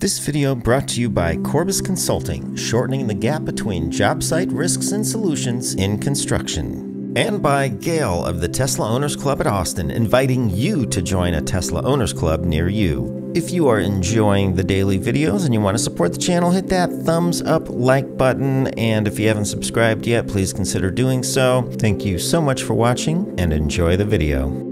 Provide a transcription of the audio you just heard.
This video brought to you by Korbis Consulting, shortening the gap between job site risks and solutions in construction. And by Gail of the Tesla Owners Club at Austin, inviting you to join a Tesla Owners Club near you. If you are enjoying the daily videos and you want to support the channel, hit that thumbs up like button. And if you haven't subscribed yet, please consider doing so. Thank you so much for watching and enjoy the video.